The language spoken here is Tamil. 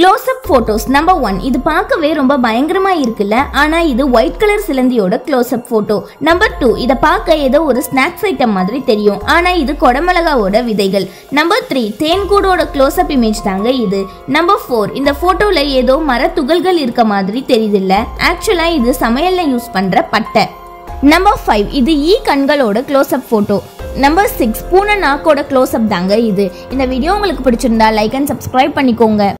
க்ளோஸ்அப் ஃபோட்டோஸ் நம்பர் ஒன் இது பார்க்கவே ரொம்ப பயங்கரமா இருக்குல்ல? ஆனா இது white colour சிலந்தியோட close up photo number two இதை பார்க்க ஏதோ ஒரு ஸ்நாக்ஸ் ஐட்டம் மாதிரி தெரியும். ஆனா இது கொடமிளகாவோட விதைகள். நம்பர் த்ரீ தேன்கூடோட க்ளோஸ்அப் இமேஜ் தாங்க இது. நம்பர் ஃபோர் இந்த போட்டோல ஏதோ மர துகள்கள் இருக்க மாதிரி தெரியுதுல்ல? ஆக்சுவலா இது சமையல்ல யூஸ் பண்ற பட்டை. நம்பர் ஃபைவ் இது ஈ கண்களோட க்ளோஸ்அப் ஃபோட்டோ நம்பர் சிக்ஸ் பூனை நாக்கோட க்ளோஸ்அப் தாங்க இது. இந்த வீடியோ உங்களுக்கு பிடிச்சிருந்தா லைக் அண்ட் சப்ஸ்கிரைப் பண்ணிக்கோங்க.